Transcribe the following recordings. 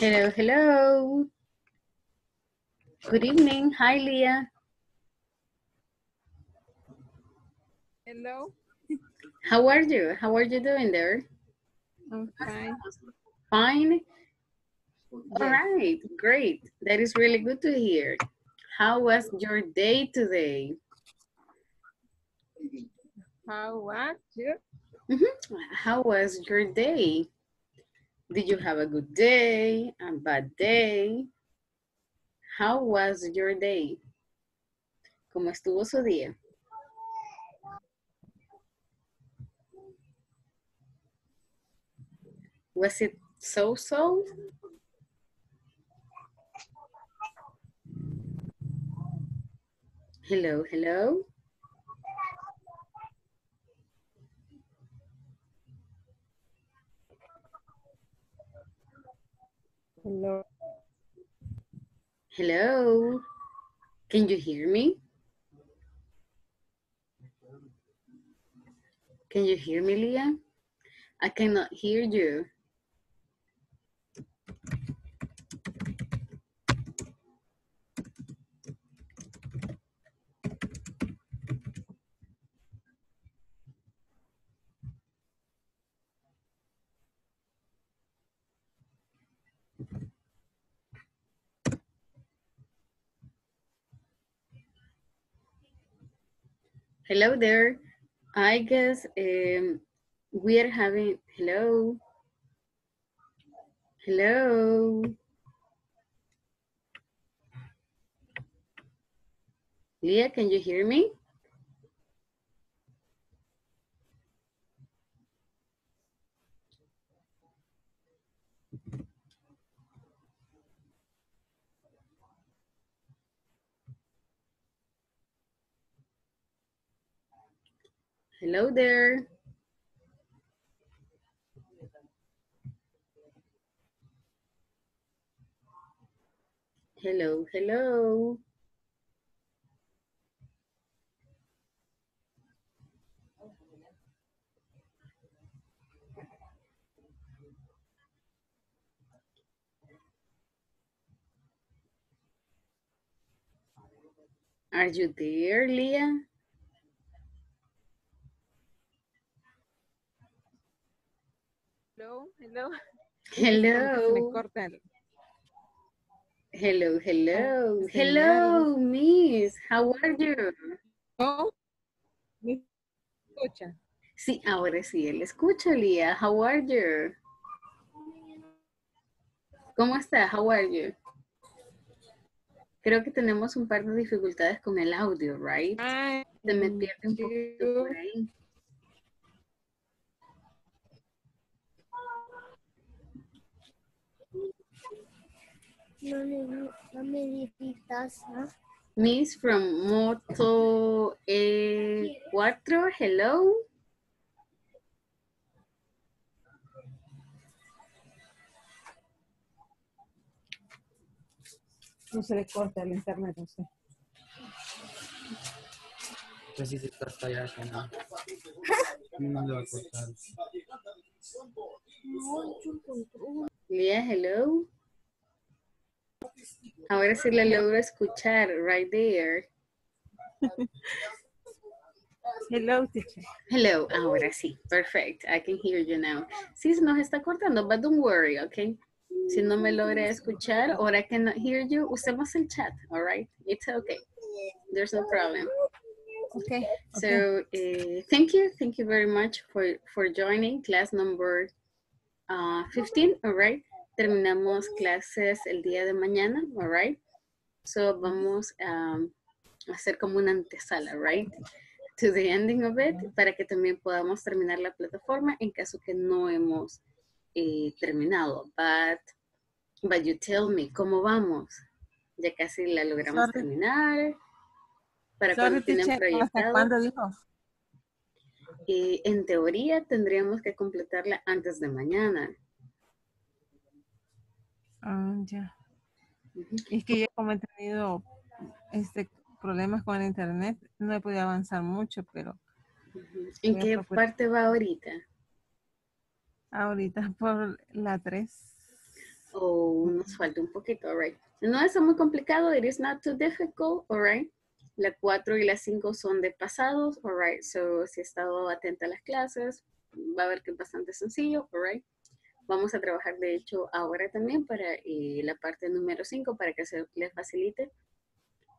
Hello, hello. Good evening. Hi, Leah. Hello, How are you? How are you doing there? I'm fine. Fine? All right, great. That is really good to hear. How was your day today? How was you? Mm-hmm. How was your day? Did you have a good day, a bad day? How was your day? ¿Cómo estuvo su día? Was it so-so? Hello, hello. Hello. Hello. Can you hear me? Can you hear me, Leah? I cannot hear you. Hello there. I guess um, we are having, hello. Hello. Leah, can you hear me? Hello there. Hello, hello. Are you there, Leah? Hello, hello. Se me Hello. Hello, hello. señal. Hello, Miss. How are you? ¿No? ¿Me escucha? Sí, ahora sí, él escucha, Leah. How are you? ¿Cómo está? How are you? Creo que tenemos un par de dificultades con el audio, right? Ay, Se me pierde un poquito por ahí. No me, no me difitas, ¿no? Miss from Moto E4, hello. No se le corta el internet, no sé. Pues sí, se está fallando. ¿no? No le va a cortar. Leah, hello. Ahora sí la logro escuchar, right there. Hello, teacher. Hello, ahora sí, perfect. I can hear you now. Sí, se nos está cortando, but don't worry, okay? Si no me logra escuchar or I cannot hear you, usemos el chat, all right? It's okay. There's no problem. Okay. So uh, thank you, thank you very much for, for joining class number uh, 15, all right? Terminamos clases el día de mañana, all right? So vamos um, a hacer como una antesala, right? To the ending of it, para que también podamos terminar la plataforma en caso que no hemos eh, terminado. But, but you tell me, ¿cómo vamos? Ya casi la logramos Sorry. terminar. ¿Para Sorry, cuándo tienen teacher. ¿Hasta proyectado? cuándo dijo? Eh, en teoría tendríamos que completarla antes de mañana. Ah, ya. Es que yo como he tenido este problemas con el internet, no he podido avanzar mucho, pero. ¿En qué procurar. parte va ahorita? ahorita por la 3. O nos falta un poquito, all right. No es muy complicado, it is not too difficult, all right. La 4 y la 5 son de pasados, all right. So, si ha estado atenta a las clases, va a ver que es bastante sencillo, all right. Vamos a trabajar, de hecho, ahora también para eh, la parte número 5, para que se les facilite.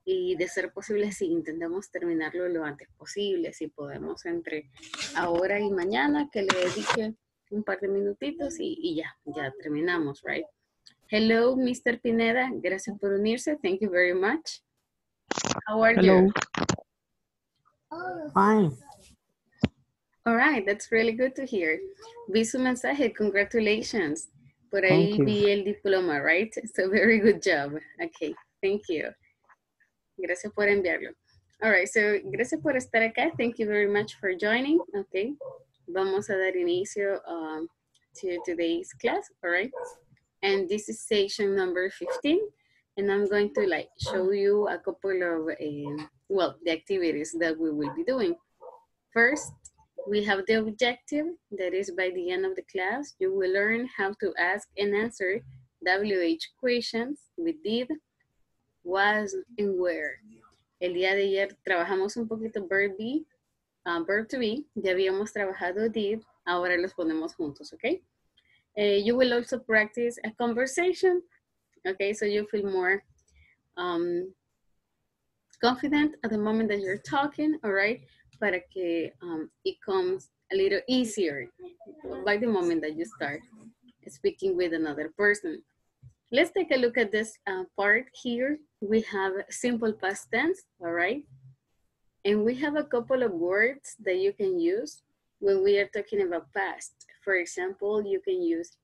Y de ser posible, si intentamos terminarlo lo antes posible, si podemos entre ahora y mañana, que le dedique un par de minutitos y, y ya, ya terminamos, right? Hello, Mr. Pineda. Gracias por unirse. Thank you very much. How are Hello. you? Fine. All right, that's really good to hear. Vi su mensaje, congratulations. Por ahí vi el diploma, right? So very good job. Okay, thank you. Gracias por enviarlo. All right, so gracias por estar acá. Thank you very much for joining. Okay, vamos a dar inicio um, to today's class, all right? And this is session number 15. And I'm going to like show you a couple of, uh, well, the activities that we will be doing. First, we have the objective, that is by the end of the class, you will learn how to ask and answer WH questions with did, was, and where. El día de ayer trabajamos un poquito verb be, uh, verb to be, ya habíamos trabajado did, ahora los ponemos juntos, ¿ok? Eh, you will also practice a conversation, okay? So you feel more um, confident at the moment that you're talking, all right? Para que um, it comes a little easier by the moment that you start speaking with another person. Let's take a look at this uh, part here. We have simple past tense, all right? And we have a couple of words that you can use when we are talking about past. For example, you can use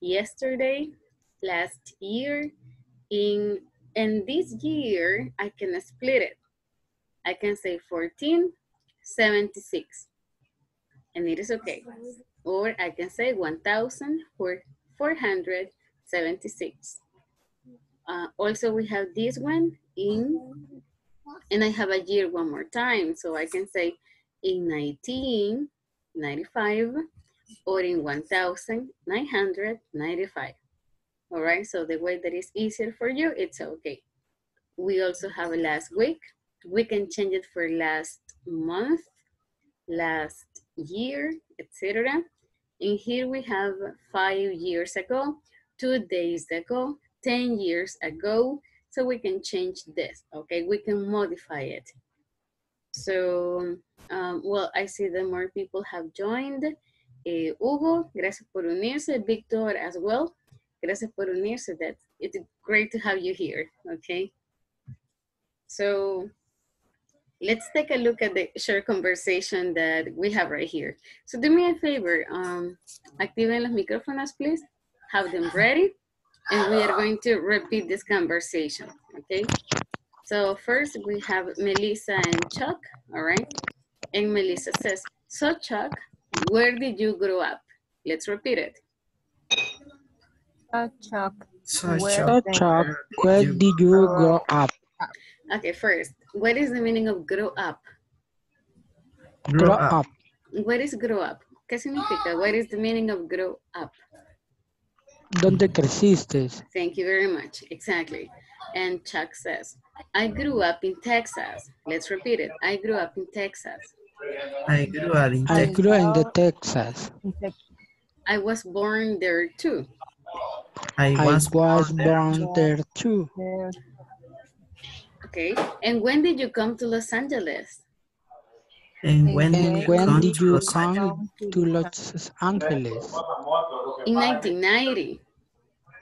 yesterday, last year, in, and this year, I can split it. I can say 1476, and it is okay. Or I can say 1,476. Uh, also, we have this one in, and I have a year one more time. So I can say in 1995 or in 1995. All right, so the way that is easier for you, it's okay. We also have a last week. We can change it for last month, last year, etc. And here we have five years ago, two days ago, 10 years ago. So we can change this, okay? We can modify it. So, um, well, I see that more people have joined. Eh, Hugo, gracias por unirse. Victor as well. Gracias por unirse. That it's great to have you here, okay? So let's take a look at the short conversation that we have right here. So do me a favor, um, activen los micrófonos, please. Have them ready. And we are going to repeat this conversation, okay? So first we have Melissa and Chuck, all right? And Melissa says, so Chuck, where did you grow up? Let's repeat it. So, Chuck, So, Where Chuck, Chuck, where did you grow up? Okay, first, what is the meaning of grow up? grow Grow up. up. What is grow up? ¿Qué significa? What is the meaning of grow up? ¿Dónde creciste? Thank you very much. Exactly. And Chuck says, I grew up in Texas. Let's repeat it. I grew up in Texas. I grew up in Texas. I Texas. grew in the Texas. I was born there too. I I was was born there. born there too. There, Okay. And when did you come to Los Angeles? And when did And you when come did to you Los Angeles? come to Los Angeles? In 1990.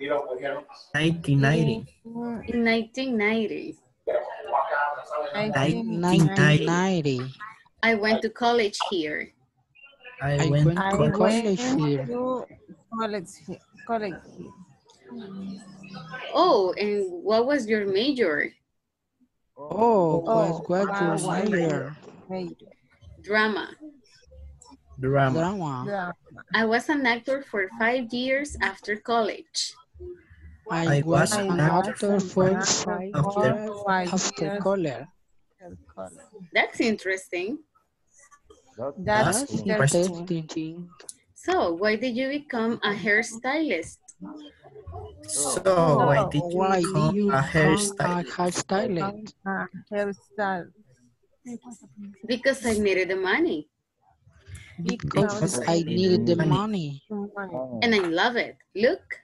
1990. mm, In 1990. 1990. 1990. I went to college here. I, I went went to I to college. college went here. to college, college here. Oh, and what was your major? Oh, Oh, what was wow, your major? Major. Drama. Drama. Drama. Drama. I was an actor for five years after college. I I was was an an actor actor for for five after- years five after college. after college. That's interesting. That's That's interesting. interesting. So, why did you become a hairstylist? So why did you Why become do you a become a hairstylist? hairstylist? Hairstyle. Because I needed the money Because I needed the money. money. and I love it. Look,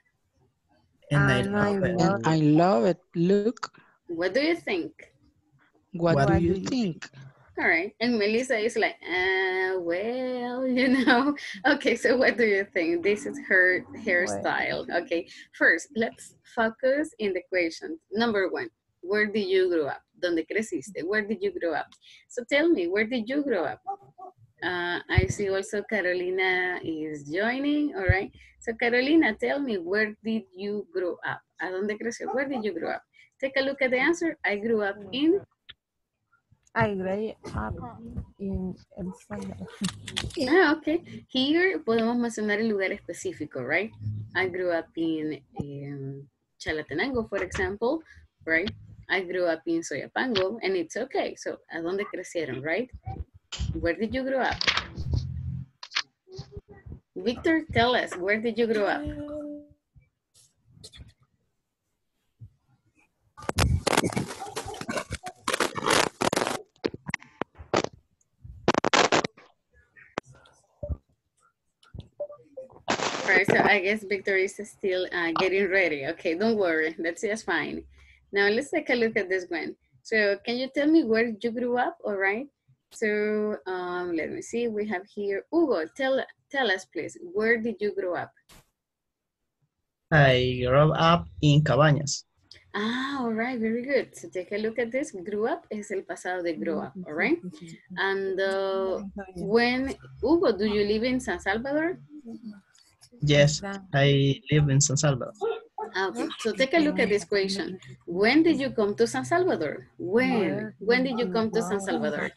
And I And I love it. And I love it. Look, what do you think? what, What do do you you think? All right. And Melissa is like, uh, well, you know. Okay, so what do you think? This is her hairstyle. Okay, first, let's focus in the question. Number one, where did you grow up? ¿Dónde creciste? Where did you grow up? So tell me, where did you grow up? Uh, I see also Carolina is joining, all right. So Carolina, tell me, where did you grow up? ¿A dónde creció? Where did you grow up? Take a look at the answer. I grew up in I grew up in El Salvador. Ah, okay. Here podemos mencionar el lugar específico, right? I grew up in um, Chalatenango, for example, right? I grew up in Soyapango, and it's okay. So, ¿a dónde crecieron, right? Where did you grow up? Victor, tell us, where did you grow up? Right, so I guess Victor is still uh, getting ready. Okay, don't worry, that's just fine. Now let's take a look at this one. So can you tell me where you grew up, all right? So um, let me see, we have here, Hugo, tell, tell us please, where did you grow up? I grew up in Cabañas. Ah, all right, very good. So take a look at this. Grew up es el pasado de grow up, all right? And uh, when, Hugo, do you live in San Salvador? Yes, I live in San Salvador. Ah, Okay, so take a look at this question. When did you come to San Salvador? When? When did you come to San Salvador?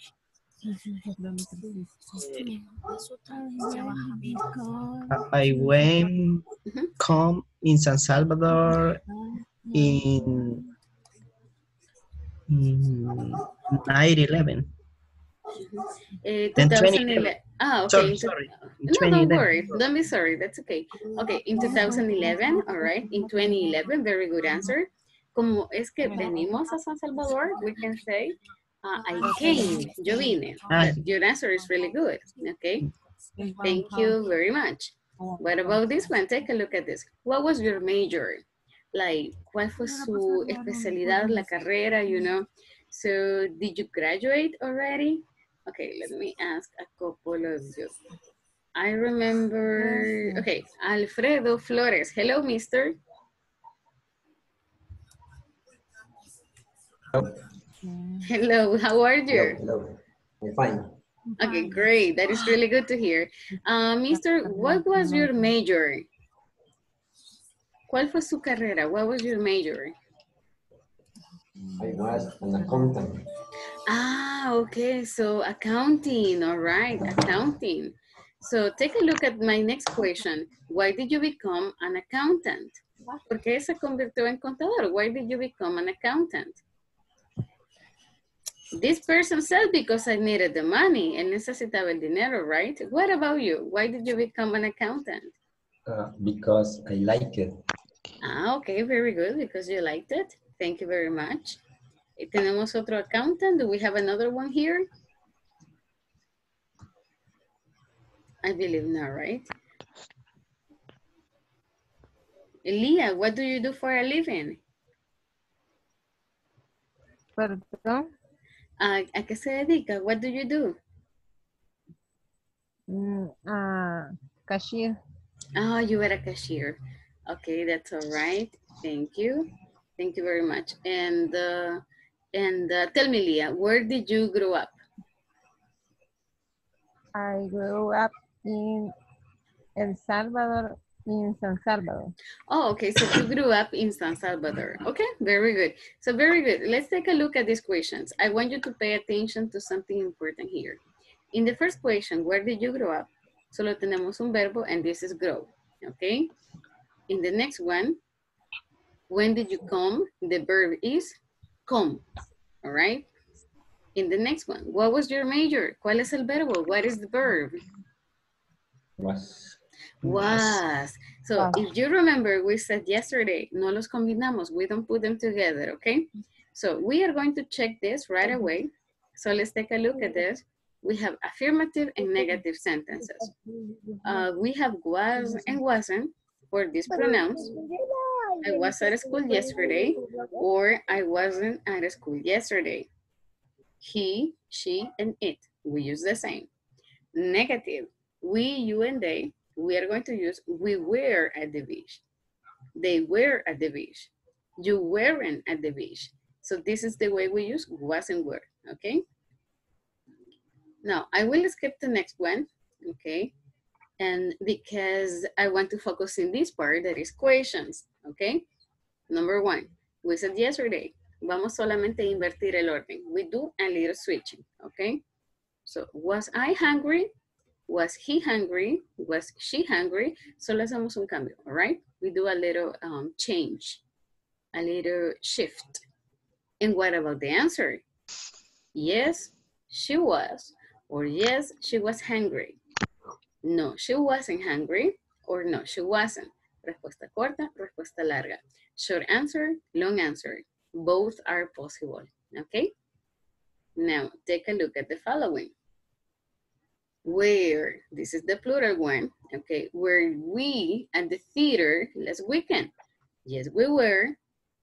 I went Mhm. come in San Salvador in mm, 9-11. Eh, 2011. Ah, okay. Sorry, sorry. No, don't worry. Don't be sorry. That's okay. Okay, in 2011, all right. In 2011, very good answer. Como es que venimos a San Salvador, we can say, uh, I came, yo vine. Ah. But Your answer is really good, okay? Thank you very much. What about this one? Take a look at this. What was your major? Like, ¿cuál fue su especialidad, la carrera, you know? So, did you graduate already? Okay, let me ask a couple of you. I remember, okay, Alfredo Flores. Hello, mister. Hello, how are you? Hello, I'm fine. Okay, great. That is really good to hear. Uh, mister, what was your major? ¿Cuál fue su carrera? What was your major? I was an accountant. Ah, okay. So accounting, all right, accounting. So take a look at my next question. Why did you become an accountant? ¿Por qué se convirtió en contador? Why did you become an accountant? This person said because I needed the money. Él necesitaba el dinero, right? What about you? Why did you become an accountant? Uh, because I like it. Ah, okay, very good, because you liked it. Thank you very much. Tenemos otro accountant. Do we have another one here? I believe not, right? Elia, what do you do for a living? Perdón. ¿A, a qué se dedica? What do you do? Mm, ah, cashier. Oh, you were a cashier. Okay, that's all right. Thank you. Thank you very much. And uh, and uh, tell me, Leah, where did you grow up? I grew up in El Salvador, in San Salvador. Oh, okay. So you grew up in San Salvador. Okay, very good. So very good. Let's take a look at these questions. I want you to pay attention to something important here. In the first question, where did you grow up? Solo tenemos un verbo and this is grow. Okay. In the next one, when did you come? The verb is come. All right. In the next one, what was your major? ¿Cuál es el verbo? What is the verb? Was Was. So if you remember, we said yesterday, no los combinamos. We don't put them together, okay? So we are going to check this right away. So let's take a look at this. We have affirmative and negative sentences. Uh, we have was and wasn't for these pronouns. I was at school yesterday or I wasn't at school yesterday. He, she, and it. We use the same. Negative. We, you, and they. We are going to use we were at the beach. They were at the beach. You weren't at the beach. So this is the way we use was and were, okay? Now, I will skip the next one, okay? And because I want to focus in this part that is questions, okay? Number one, we said yesterday, vamos solamente a invertir el orden. We do a little switching, okay? So, was I hungry? Was he hungry? Was she hungry? Solo hacemos un cambio, all right? We do a little um, change, a little shift. And what about the answer? Yes, she was, or yes, she was hungry. No, she wasn't hungry, or no, she wasn't. Respuesta corta, respuesta larga. Short answer, long answer. Both are possible, okay? Now, take a look at the following. Where, this is the plural one, okay? Were we at the theater last weekend? Yes, we were.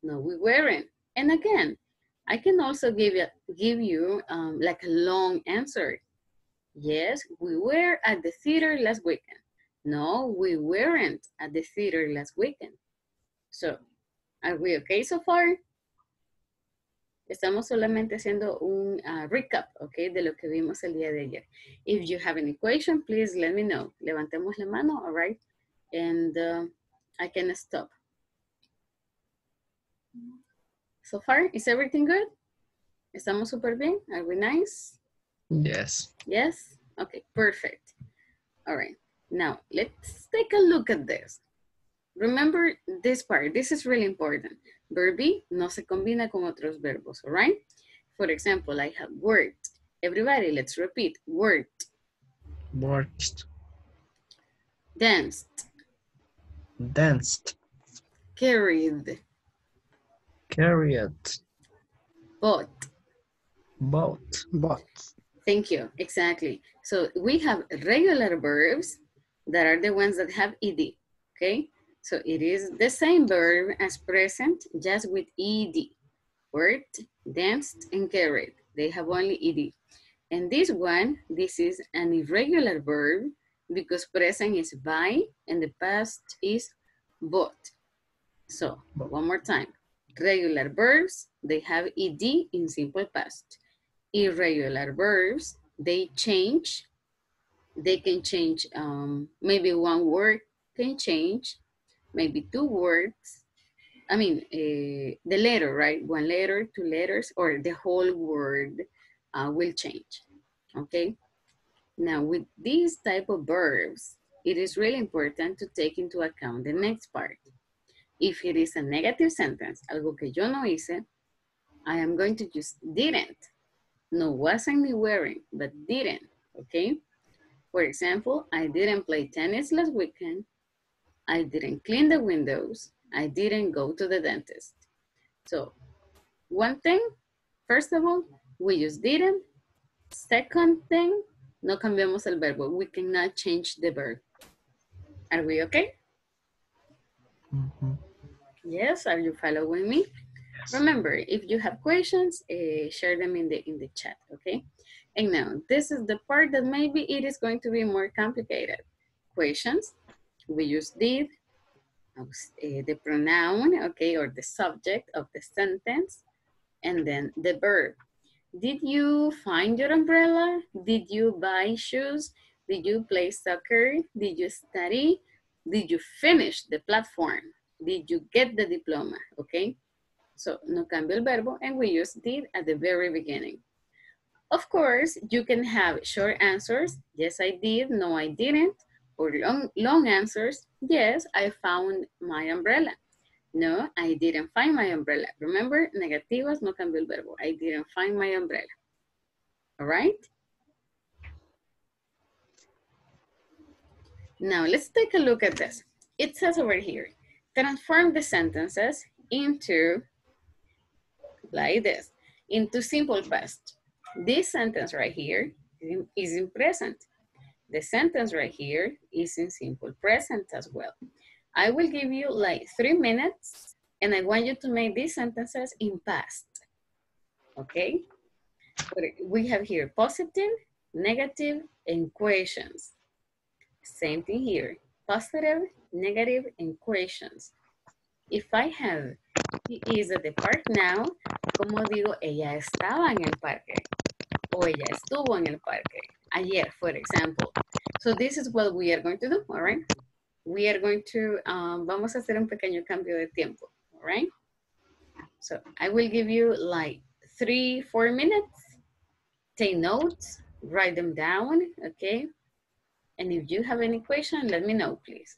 No, we weren't. And again, I can also give you, give you um, like a long answer. Yes, we were at the theater last weekend. No, we weren't at the theater last weekend. So, are we okay so far? Estamos solamente haciendo un uh, recap, okay, de lo que vimos el día de ayer. If you have any question, please let me know. Levantemos la mano, all right? And uh, I can stop. So far, is everything good? ¿Estamos súper bien? Are we nice? Mm. Yes. Yes? Okay, perfect. All right. Now, let's take a look at this. Remember this part. This is really important. Verb be no se combina con otros verbos, all right? For example, I have worked. Everybody, let's repeat. Worked, Worked. danced, Danced. carried, Carried. bought. Bought. But Thank you, exactly. So we have regular verbs that are the ones that have ed, okay? So it is the same verb as present, just with ed. Worked, danced, and carried. They have only ed. And this one, this is an irregular verb because present is by and the past is bought. So one more time. Regular verbs, they have ed in simple past irregular verbs, they change. They can change, um, maybe one word can change, maybe two words. I mean, uh, the letter, right? One letter, two letters, or the whole word uh, will change, okay? Now, with these type of verbs, it is really important to take into account the next part. If it is a negative sentence, algo que yo no hice, I am going to use didn't no wasn't me wearing, but didn't, okay? For example, I didn't play tennis last weekend. I didn't clean the windows. I didn't go to the dentist. So one thing, first of all, we just didn't. Second thing, no cambiamos el verbo. We cannot change the verb. Are we okay? Mhm. Yes, are you following me? Remember, if you have questions, uh, share them in the in the chat, okay? And now, this is the part that maybe it is going to be more complicated. Questions, we use did, uh, the pronoun, okay, or the subject of the sentence, and then the verb. Did you find your umbrella? Did you buy shoes? Did you play soccer? Did you study? Did you finish the platform? Did you get the diploma? Okay. So no cambio el verbo and we use did at the very beginning. Of course, you can have short answers. Yes, I did. No, I didn't. Or long, long answers. Yes, I found my umbrella. No, I didn't find my umbrella. Remember, negativas no cambio el verbo. I didn't find my umbrella. All right? Now let's take a look at this. It says over here, transform the sentences into, like this, into simple past. This sentence right here is in present. The sentence right here is in simple present as well. I will give you like three minutes and I want you to make these sentences in past. Okay? We have here positive, negative, and questions. Same thing here. Positive, negative, and questions. If I have he is at the park now, como digo, ella estaba en el parque. O ella estuvo en el parque. Ayer, for example. So this is what we are going to do, all right? We are going to, um, vamos a hacer un pequeño cambio de tiempo, all right? So I will give you like three, four minutes. Take notes, write them down, okay? And if you have any question, let me know, please.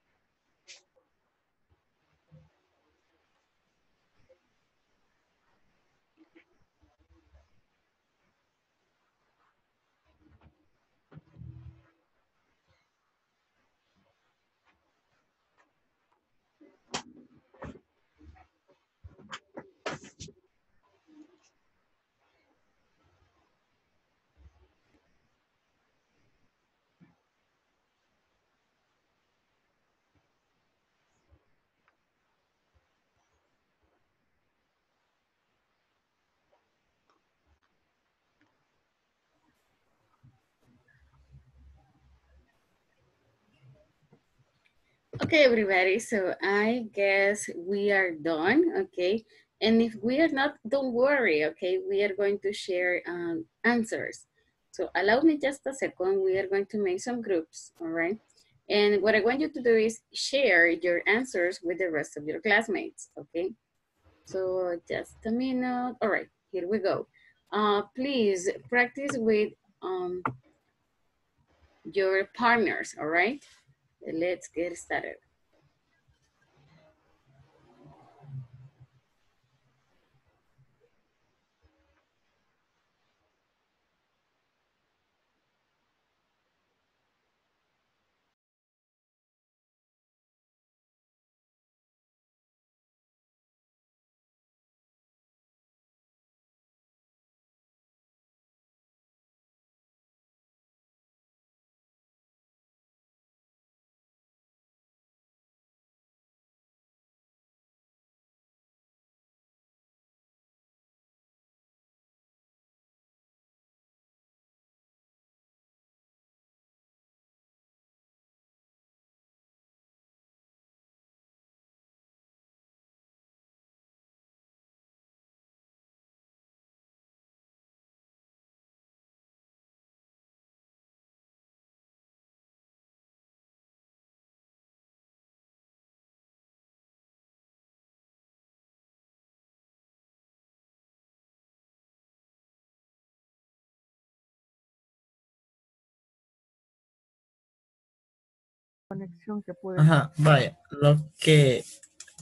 Okay, everybody, so I guess we are done, okay? And if we are not, don't worry, okay? We are going to share um, answers. So allow me just a second. We are going to make some groups, all right? And what I want you to do is share your answers with the rest of your classmates, okay? So just a minute. All right, here we go. Uh, please practice with um, your partners, all right? Let's get started. Conexión que puede Ajá, vaya. Lo que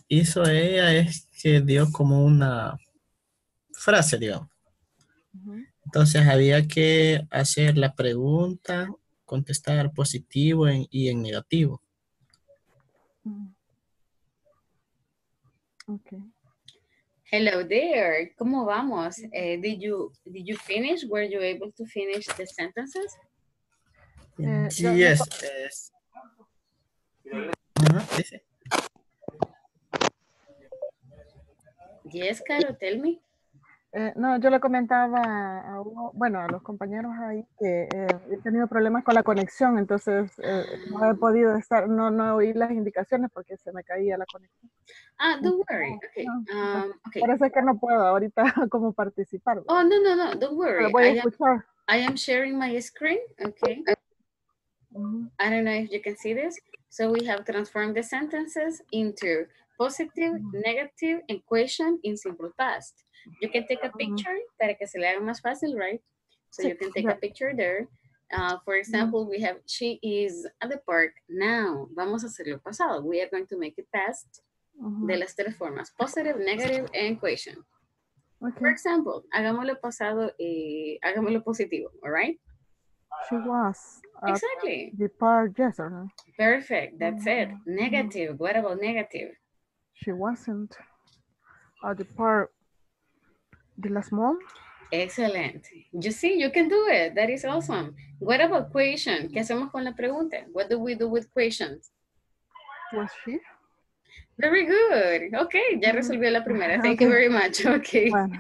hizo ella es que dio como una frase, digamos. Entonces había que hacer la pregunta, contestar positivo en- y en negativo. Ujú. Okay. Hello there. ¿Cómo vamos? Eh, did you did you finish? Were you able to finish the sentences? Eh, yo- yes. Es- Ajá, sí, sí. Yes, Caro, tell me. Eh, no, yo le comentaba a, uno- bueno, a los compañeros ahí que eh, he tenido problemas con la conexión, entonces eh, no he podido estar, no, no oí las indicaciones porque se me caía la conexión. Ah, don't worry. Okay. Um, okay. Por eso es que no puedo ahorita como participar. Oh, no, no, no. Don't worry. Pero voy a I am, escuchar. I am sharing my screen. Okay. I don't know if you can see this. So we have transformed the sentences into positive, negative, and question in simple past. You can take a picture para que se le haga más fácil, right? So you can take a picture there. Uh, for example, we have, she is at the park now. Vamos a hacerlo pasado. We are going to make it past de las tres formas, positive, negative, and question. For Okay. example, hagámoslo pasado y hagámoslo positivo, all right? She was Exactly. the park yesterday. Perfect. That's it. Mhm. Negative. What about negative? She wasn't at the part the last month. Excellent. You see, you can do it. That is awesome. What about question? ¿Qué hacemos con la pregunta? What do we do with questions? Was she? Very good. Okay, ya resolvió la primera. Thank you very much. Okay, Bueno,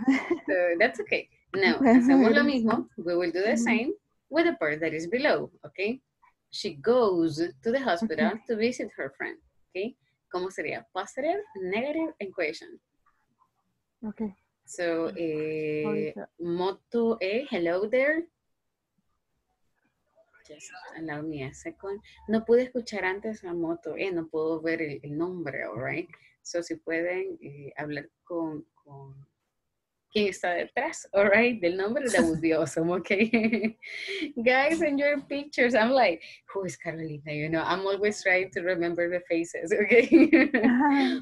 so that's okay. Now, hacemos lo mismo. We will do the Ujú. same with the part that is below. Okay. She goes to the hospital to visit her friend. Okay. ¿Cómo sería? Positive, negative, and question. okay. So, eh, Ahorita. Moto E, hello there. Just allow me a second. No pude escuchar antes a Moto E, no puedo ver el, el nombre, all right? So, si pueden eh, hablar con, con quién está detrás, all right, del nombre that Would Be Awesome, okay? Guys, in your pictures, I'm like, who is Carolina? You know, I'm always trying to remember the faces, okay?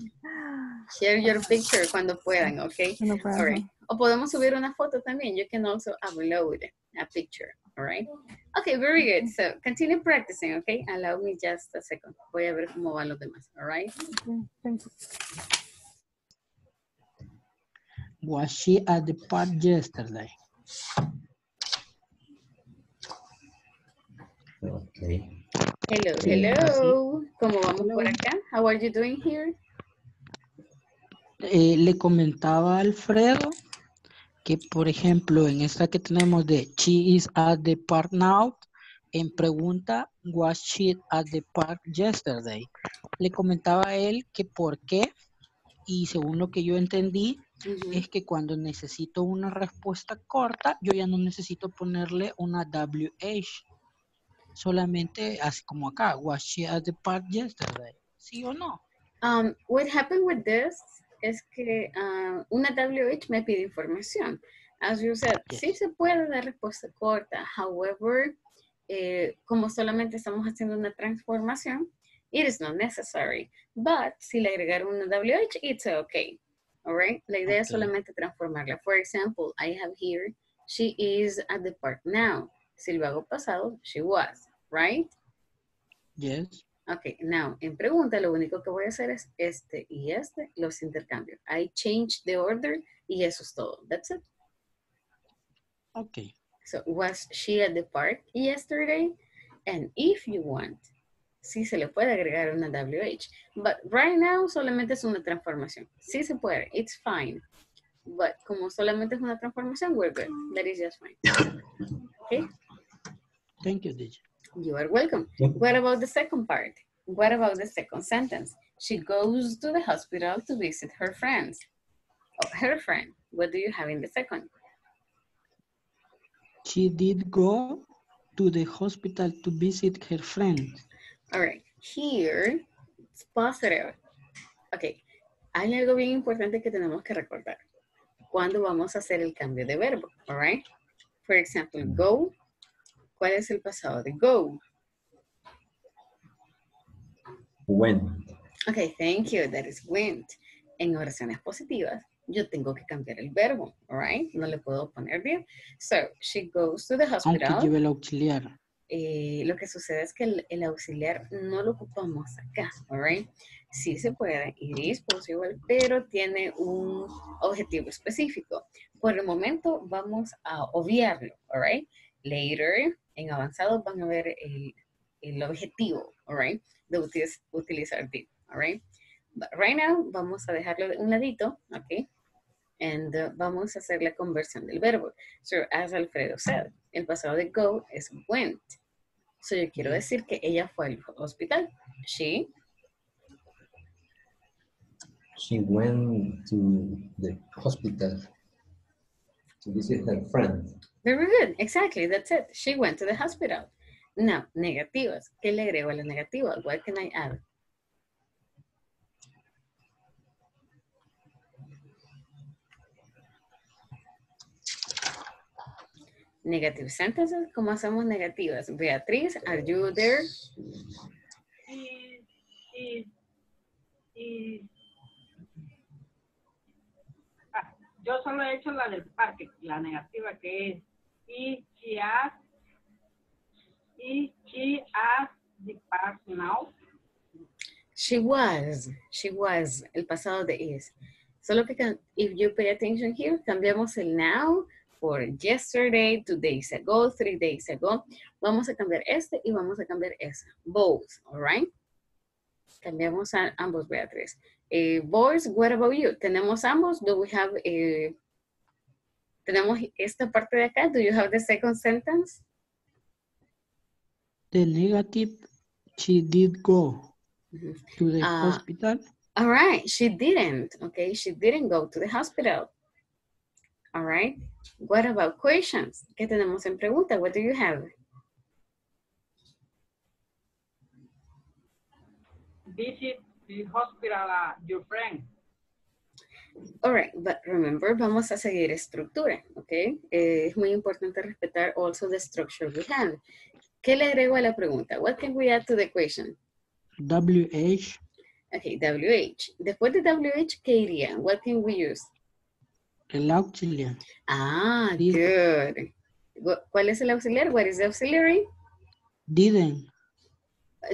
Share your picture cuando puedan, okay? No. All right. O podemos subir una foto también. You can also upload a picture, all right? Okay, very good. So continue practicing, okay? Allow me just a second. Voy a ver cómo van los demás, all right? Okay, thank you. Was she at the park yesterday? Okay. Hello, Sí, hello. ¿Cómo vamos por acá? How are you doing here? Eh, le comentaba a Alfredo que, por ejemplo, en esta que tenemos de she is at the park now, en pregunta, was she at the park yesterday? Le comentaba a él que por qué, y según lo que yo entendí, Es que cuando necesito una respuesta corta, yo ya no necesito ponerle una WH. Solamente así como acá, was she at the park yesterday? ¿Sí o no? Um, what happened with this es que ah, una WH me pide información. As you said, Yes. sí se puede dar respuesta corta. However, eh, como solamente estamos haciendo una transformación, it is not necessary. But si le agregaron una WH, it's okay. All right? La idea es Okay. solamente transformarla. For example, I have here, she is at the park now. Si lo hago pasado, she was, right? Yes. Ok, now, en pregunta lo único que voy a hacer es este y este, los intercambio. I change the order y eso es todo. That's it. Ok. So, was she at the park yesterday? And if you want, sí se le puede agregar una WH. But right now solamente es una transformación. Sí se puede, it's fine. But como solamente es una transformación, we're good. That is just fine. Okay, Thank you, DJ. you are welcome. What about the second part? What about the second sentence? She goes to the hospital to visit her friends. Oh, her friend. What do you have in the second? She did go to the hospital to visit her friend. All right. Here, it's positive. Ok. Hay algo bien importante que tenemos que recordar. ¿Cuándo vamos a hacer el cambio de verbo? All right. For example, go. ¿Cuál es el pasado de go? When. Ok, thank you. That is went. En oraciones positivas, yo tengo que cambiar el verbo, all right? No le puedo poner bien. So, she goes to the Aunque hospital. lleve el auxiliar. Eh, lo que sucede es que el, auxiliar no lo ocupamos acá, all right? Sí se puede, it is possible, pero tiene un objetivo específico. Por el momento vamos a obviarlo, all right? Later, en avanzado, van a ver el, el objetivo, all right? De utiliz- utilizar did, all right? But right now, vamos a dejarlo de un ladito, ok? And uh, vamos a hacer la conversión del verbo. So, as Alfredo said, el pasado de go es went. So, yo quiero decir que ella fue al hospital. She, She went to the hospital to visit her friend. very good, exactly, that's it. She went to the hospital. Now, negativas. ¿Qué le agrego a las negativas? What can I add? Negative sentences, ¿cómo hacemos negativas? Beatriz, are you there? y, y, Ah, yo solo he hecho la del parque, la negativa que es y she has y she has the park now. She was, she was, el pasado de is. Solo que, if you pay attention here, cambiamos el now por yesterday, two days ago, three days ago. Vamos a cambiar este y vamos a cambiar esa. Both, all right? Cambiamos a ambos, Beatriz. Eh, boys, what about you? ¿Tenemos ambos? Do we have, eh, tenemos esta parte de acá? Do you have the second sentence? The negative, she did go Ujú. to the Ah. hospital. All right, she didn't. Okay, she didn't go to the hospital. All right. What about questions? ¿Qué tenemos en pregunta? What do you have? Visit the hospital, uh, your friend. All right, but remember, vamos a seguir estructura, ¿ok? Eh, es muy importante respetar also the structure we have. ¿Qué le agrego a la pregunta? What can we add to the question? WH, Okay, WH. Después de WH, ¿qué iría? What can we use? El auxiliar. Ah, Did. good. ¿Cuál es el auxiliar? What is the auxiliary? Didn't.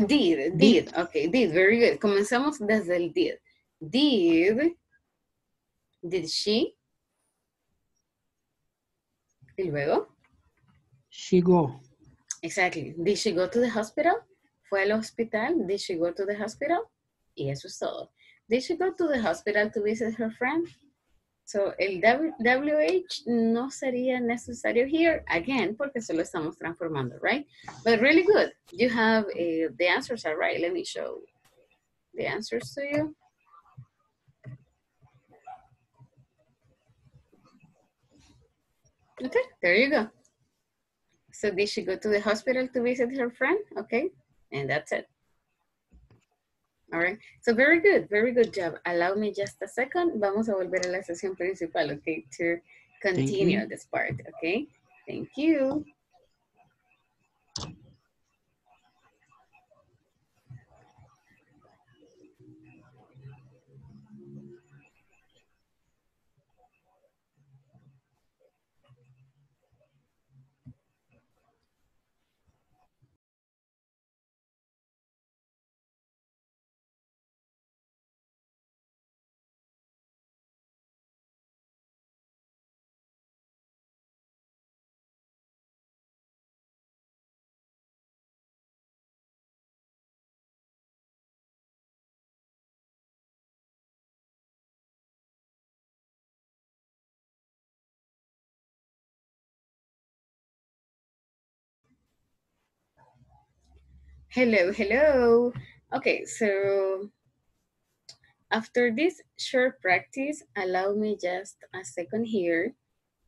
Did, did. Okay, did. Very good. Comenzamos desde el did. Did. Did she? Y luego. She go. Exactly. Did she go to the hospital? ¿Fue al hospital? Did she go to the hospital? Y eso es todo. Did she go to the hospital to visit her friend? So, el WH no sería necesario here, again, porque solo estamos transformando, right? But really good. You have, uh, the answers are right. Let me show the answers to you. Okay, there you go. So did she go to the hospital to visit her friend? Okay, and that's it. All right, so very good, very good job. Allow me just a second. Vamos a volver a la sesión principal, okay, to continue this part, okay? Thank you. Hello, hello. Okay, so after this short practice, allow me just a second here.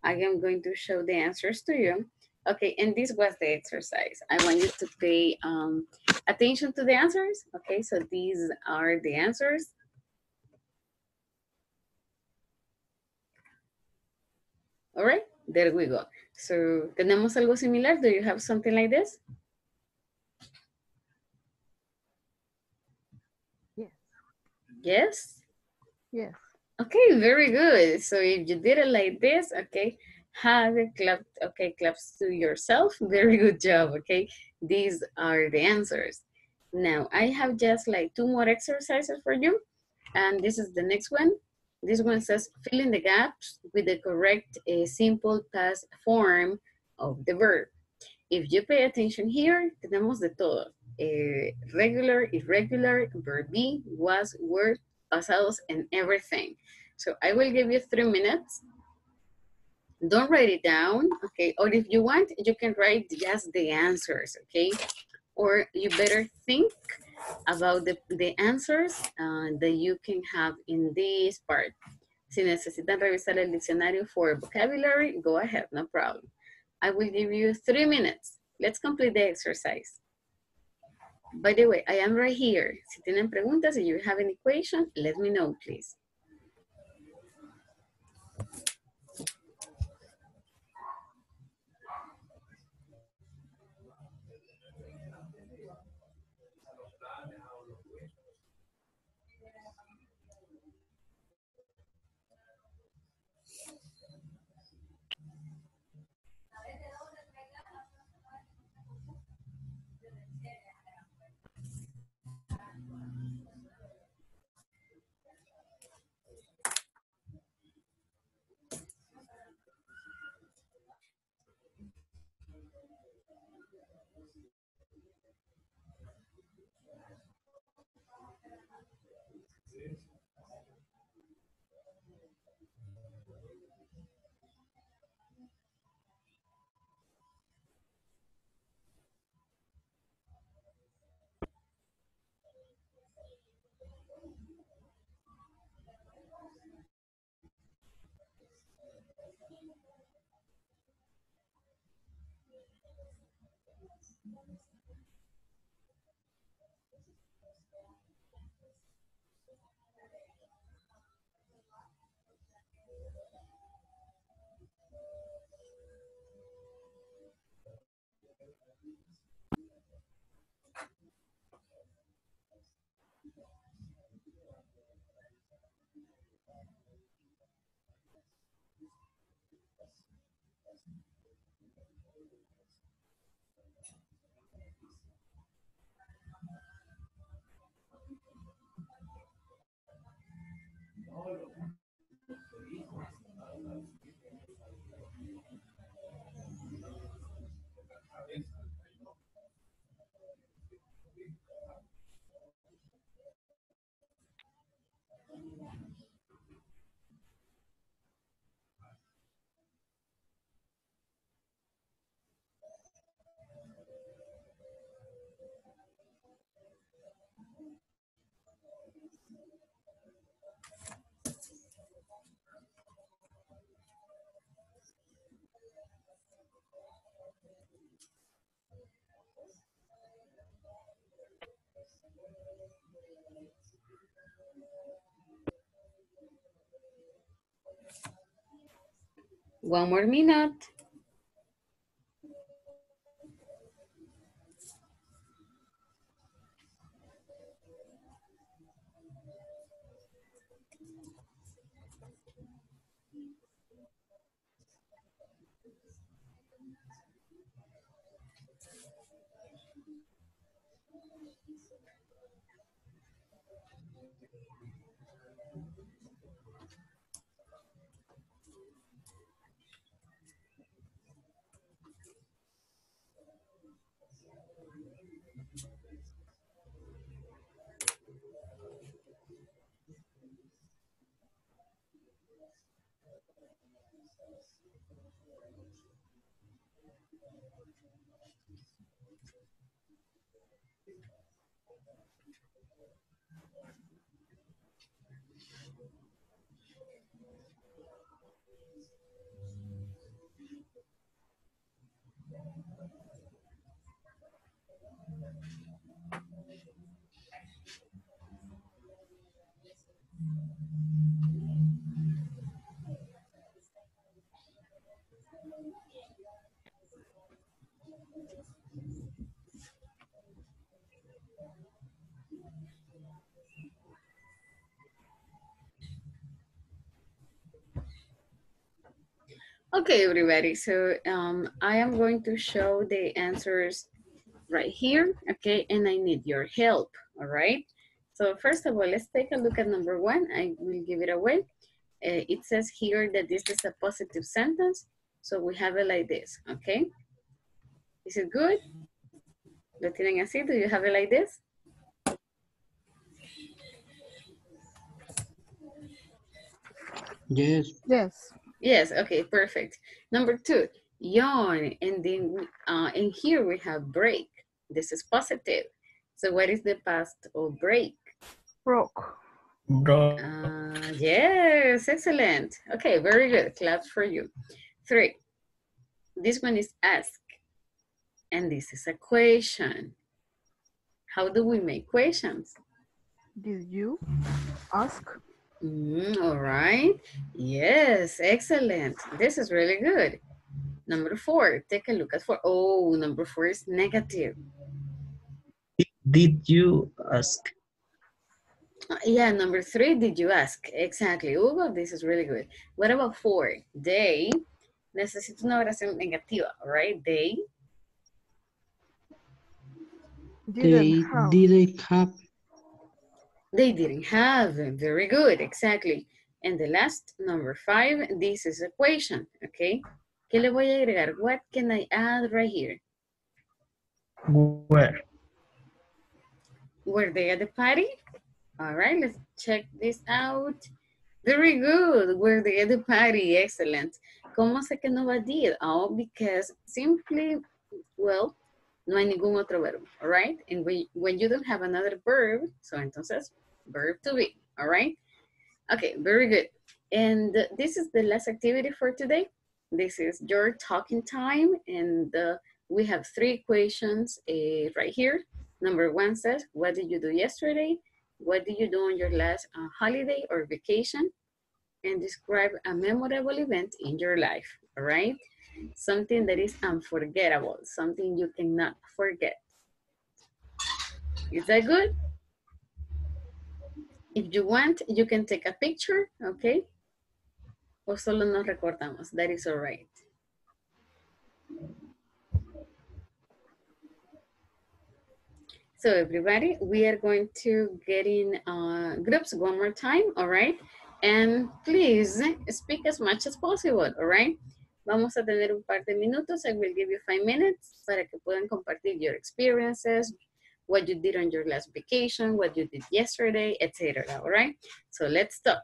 I am going to show the answers to you. Okay, and this was the exercise. I want you to pay um, attention to the answers. Okay, so these are the answers. All right, there we go. So, ¿tenemos algo similar? Do you have something like this? Yes? Yes. Okay, very good. So if you did it like this, okay, have a clap, okay, claps to yourself. Very good job, okay? These are the answers. Now, I have just like two more exercises for you. And this is the next one. This one says fill in the gaps with the correct uh, simple past form of the verb. If you pay attention here, tenemos de todo. Eh, regular, irregular, verb be, was, were, pasados, and everything. So I will give you three minutes. Don't write it down, okay? Or if you want, you can write just the answers, okay? Or you better think about the, the answers uh, that you can have in this part. Si necesitan revisar el diccionario for vocabulary, go ahead, no problem. I will give you three minutes. Let's complete the exercise. By the way, I am right here. Si tienen preguntas, if you have any question, let me know, please. One more minute. Okay, everybody. So um, I am going to show the answers right here, okay? And I need your help, all right? So first of all, let's take a look at number one. I will give it away. Uh, it says here that this is a positive sentence. So we have it like this, okay? Is it good? ¿Lo tienen así? Do you have it like this? Yes. Yes. Yes, okay, perfect. Number two, yawn. And then we, uh, in here we have break. This is positive. So what is the past of break? Broke. Bro, Uh, yes, excellent. Okay, very good. Claps for you. Three. This one is ask. And this is a question. How do we make questions? Did you ask? Mm, all right. Yes, excellent. This is really good. Number four, take a look at four. Oh, number four is negative. did you ask? Uh, Yeah, number three, did you ask? Exactly. Hugo, this is really good. What about four? They. Necesito una oración negativa, right? They. They Didn't have. didn't have. They didn't have. Very good, exactly. And the last, number five, this is a question, okay? ¿Qué le voy a agregar? What can I add right here? Where? Were they at the party? All right, let's check this out. Very good. Were they at the party? Excellent. ¿Cómo sé que no va did? Oh, because simply, well, no hay ningún otro verbo, all right? And when, when you don't have another verb, so entonces, verb to be, all right? Okay, very good. And this is the last activity for today. This is your talking time, and uh, we have three equations uh, right here. Number one says, what did you do yesterday? What did you do on your last uh, holiday or vacation? And describe a memorable event in your life, all right? Something that is unforgettable, something you cannot forget. Is that good? If you want, you can take a picture, okay? O solo nos recordamos, that is all right. So everybody, we are going to get in uh, groups one more time, all right? And please speak as much as possible, all right? Vamos a tener un par de minutos. I will give you five minutes para que puedan compartir your experiences, what you did on your last vacation, what you did yesterday, etc. All right? So let's talk.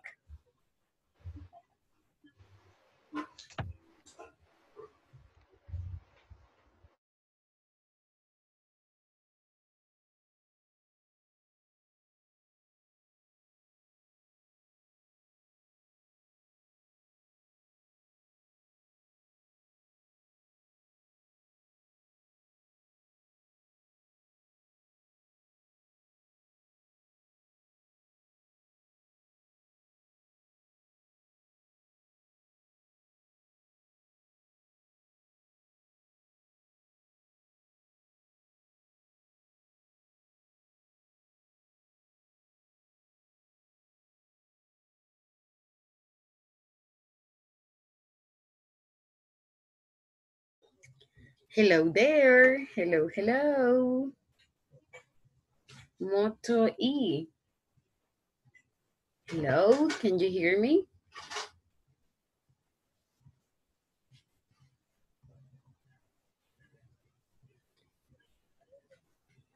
Hello there. Hello, hello. Moto E. Hello, can you hear me?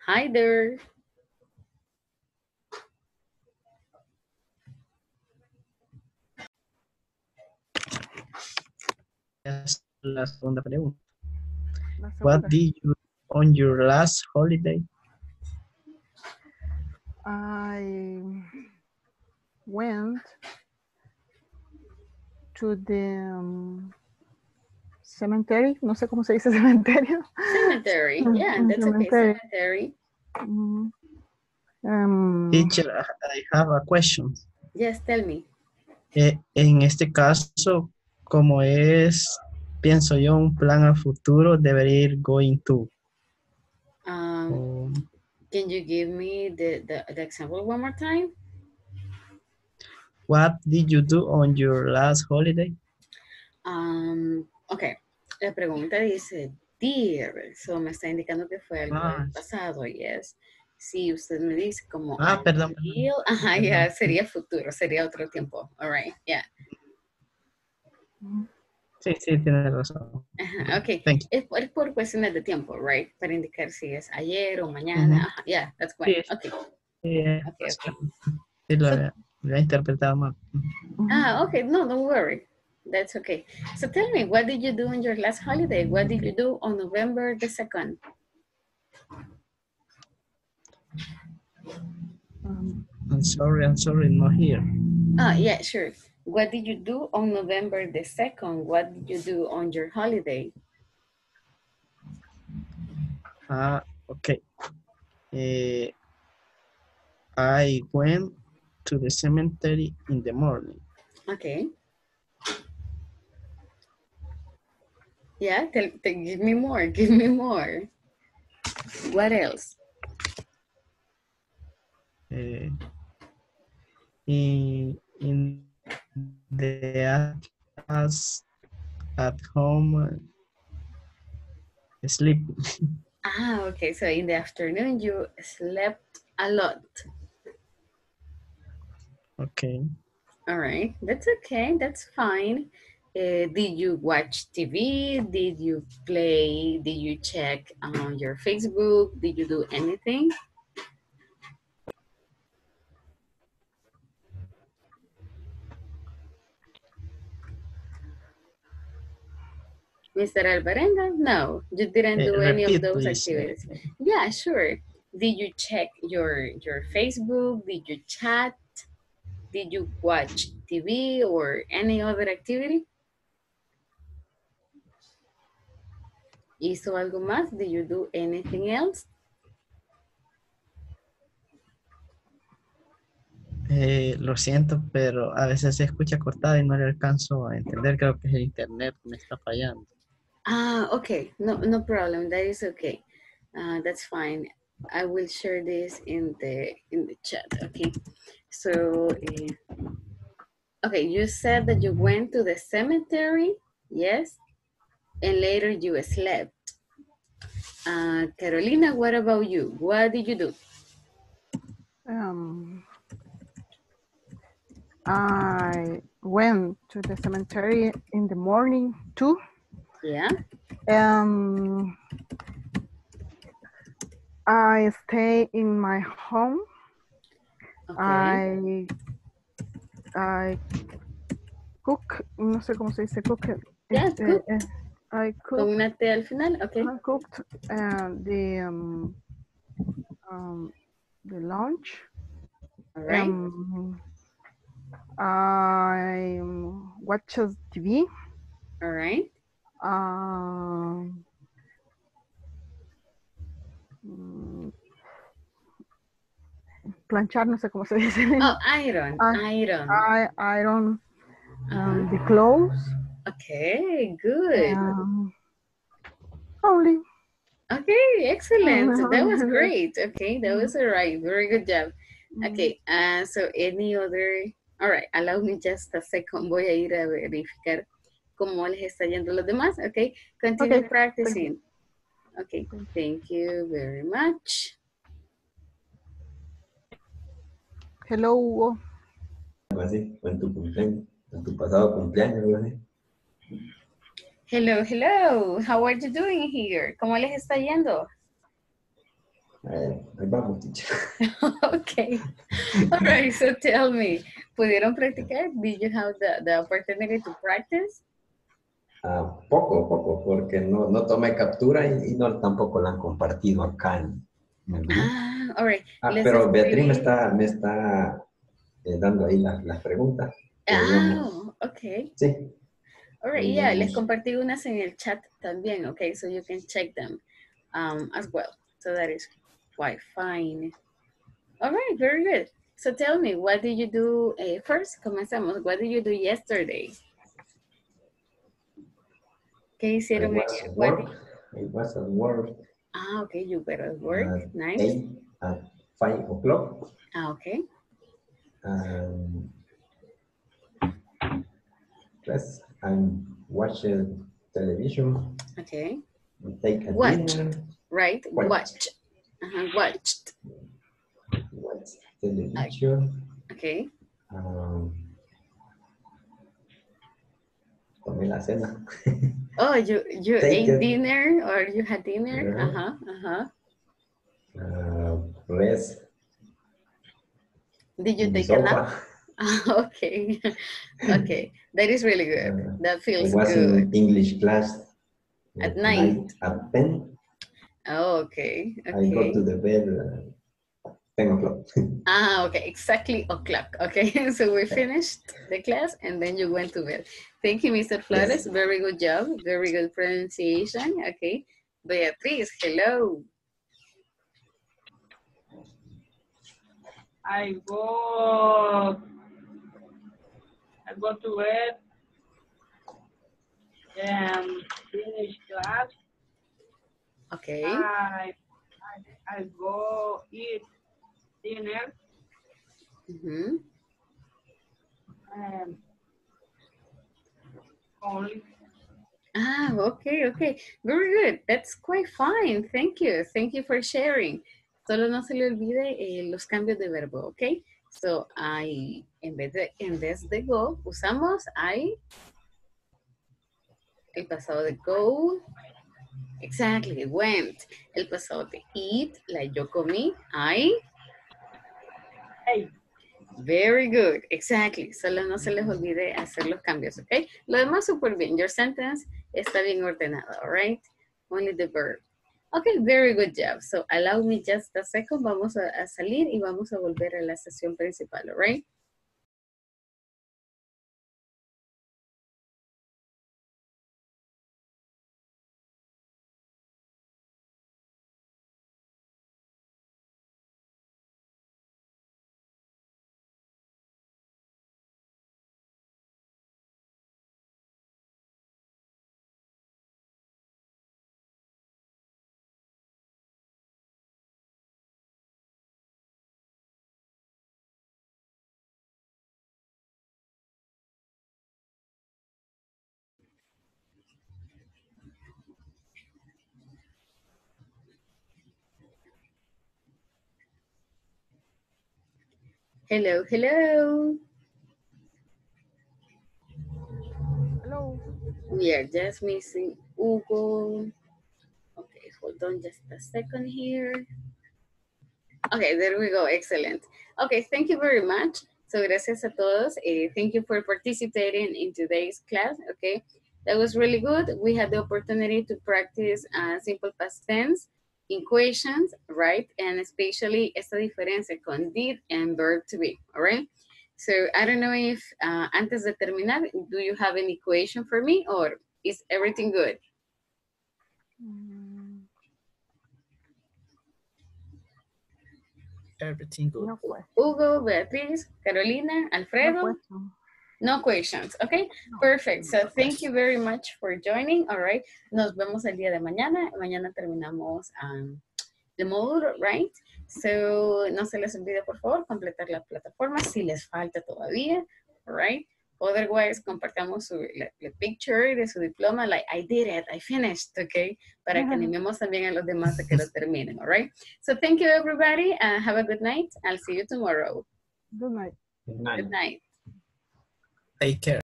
Hi there. La segunda pregunta. La What did you on your last holiday? I went to the um, cemetery. No sé cómo se dice cementerio. Cemetery. Yeah, that's okay. cemetery. Cemetery. Mm, um, Teacher, I have a question. Yes, tell me. Eh, en este caso, como es, pienso yo, un plan a futuro, debería ir going to. Um, o- can you give me the, the, the example one more time? what did you do on your last holiday? Um, ok, la pregunta dice, dear, so me está indicando que fue algo Ah. del pasado, yes. Si usted me dice como Ah, perdón, perdón. ajá, Perdón. ya, sería futuro, sería otro tiempo, all right, yeah. Sí, sí, tienes razón. Ajá, ok, Thank you. es por, es por cuestiones de tiempo, right, para indicar si es ayer o mañana, yeah, that's why. Sí, eh, Ok, ok. sí, lo, había- lo había interpretado mal. Ah, okay. No, don't worry. That's okay. So tell me, what did you do on your last holiday? What did you do on November the 2nd? um, I'm sorry, I'm sorry, not here. Ah, yeah, sure. What did you do on November the 2nd? What did you do on your holiday? Ah, okay. Eh, I went to the cemetery in the morning. Okay. Yeah, tell, tell, give me more, give me more. What else? Eh, in, in the as at home sleep. Ah, okay. So in the afternoon, you slept a lot. Okay. All right, that's okay. That's fine. Uh, did you watch TV? Did you play? Did you check on your Facebook? Did you do anything? Mr. Alvarenga? No, you didn't do any of those please. activities. Yeah, sure. Did you check your your Facebook? Did you chat? Did you watch TV or any other activity? ¿Hizo algo más? Did you do anything else? Eh, lo siento, pero a veces se escucha cortada y no le alcanzo a entender. Creo que es el internet me está fallando. Ah, okay. No, no problem. That is okay. Uh, that's fine. I will share this in the in the chat. Okay. So, uh, okay, you said that you went to the cemetery, yes, and later you slept. Uh, Carolina, what about you? What did you do? Um, I went to the cemetery in the morning too. Yeah, Um, I stay in my home. okay. I I cook, no sé cómo se dice cook. Yeah, este, cook. eh, I Con cook, una T al final, okay. I cooked uh, the um, um, the lunch. All right. Um, I watch TV. All right. Um, mm, planchar, no sé cómo se dice. Oh, iron, I- iron. I iron um, the clothes. Okay, good. Um, only. Okay, excellent. That was great. Okay, that was all right. Very good job. Okay, uh, so any other, all right, allow me just a second. Voy a ir a verificar cómo les está yendo a los demás. Okay, continue Okay, practicing. Okay, thank you very much. Hello, Hugo. Algo así, o en tu cumpleaños, en tu pasado cumpleaños, algo así. Hello, hello. How are you doing here? ¿Cómo les está yendo? Eh, ahí vamos, teacher. okay. All right, so tell me, ¿pudieron practicar? Did you have the, the opportunity to practice? Ah, poco, poco, porque no, no tomé captura y, y no tampoco la han compartido acá en, en el grupo. Ah, all right. Ah, pero Beatriz me está, me está eh, dando ahí las, las preguntas. Ah, okay. Sí, All right, yeah, les compartí unas en el chat también, okay, so you can check them um, as well. So that is quite fine. All right, very good. So tell me, what did you do eh, first? Comenzamos. What did you do yesterday? ¿Qué I hicieron? was at work. did- was at work Ah, okay, you were at work. at Nice. eight at five o'clock. Ah, okay. Um, plus, I'm watching television, Okay. take a What? dinner, Right. Watch. Watch. Uh-huh. Watched. watch television. Okay. Um, tomé la cena. Oh, you you Take ate it. dinner or you had dinner? Uh-huh. Uh-huh. Uh, rest. Did you take a nap? Ah, okay. okay. That is really good. Uh, That feels was good. in English class At night? At 10. Oh, okay. I go to the bed uh, 10 o'clock. Ah, okay. Exactly o'clock. Okay. so we finished the class and then you went to bed. Thank you, Mr. Flores. Very good job. Very good pronunciation. Okay. Beatriz, hello. I go, I go to bed and finish class. Okay. I, I, I go eat dinner Mhm. and only Ah, okay, okay. Very good. That's quite fine. Thank you. Thank you for sharing. Solo no se le olvide eh, los cambios de verbo, ¿ok? So, I, en vez de, en vez de go, usamos I, el pasado de go, exactly, went. El pasado de eat, like yo comí, I, hey, Very good, exactly. Solo no se les olvide hacer los cambios, ¿ok? Lo demás súper bien. Your sentence está bien ordenado, all right? Only the verb. Okay, very good job. So allow me just a second. Vamos a, a salir y vamos a volver a la sesión principal, all right? Hello, hello. Hello. We are just missing Hugo. Okay, hold on just a second here. Okay, there we go. Excellent. Okay, thank you very much. So, gracias a todos. Eh, thank you for participating in today's class. Okay, that was really good. We had the opportunity to practice uh, simple past tense equations, right? And especially esta diferencia con did and verb to be, all right? So I don't know if uh, antes de terminar, do you have an equation for me or is everything good? Everything good. No. Hugo, Beatriz, Carolina, Alfredo? No question. No questions, okay? Perfect. So thank you very much for joining. All right. Nos vemos el día de mañana. Mañana terminamos um, el módulo, right? So no se les olvide, por favor, completar la plataforma si les falta todavía, all right? Otherwise, compartamos su la, la picture de su diploma, like I did it, I finished, okay? Para que animemos también a los demás a que lo terminen, all right? So thank you, everybody. Uh, have a good night. I'll see you tomorrow. Good night. Good night. Good night. Take care.